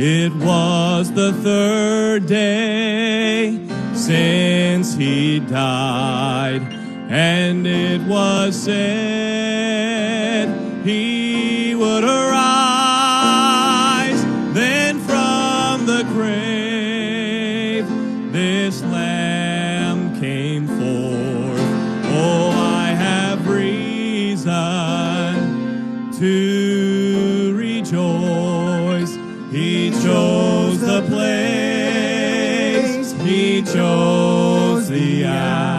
It was the third day since he died, and it was said he would arise. Then from the grave, this lamb came forth. Oh, I have reason to he chose the hour.